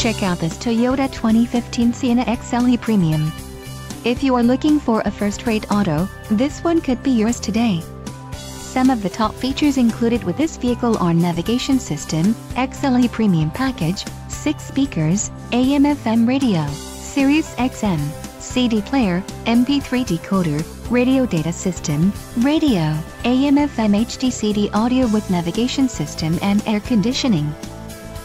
Check out this Toyota 2015 Sienna XLE Premium. If you are looking for a first-rate auto, this one could be yours today. Some of the top features included with this vehicle are navigation system, XLE Premium Package, 6 speakers, AM-FM radio, Sirius XM, CD player, MP3 decoder, radio data system, radio, AM-FM HD CD audio with navigation system and air conditioning.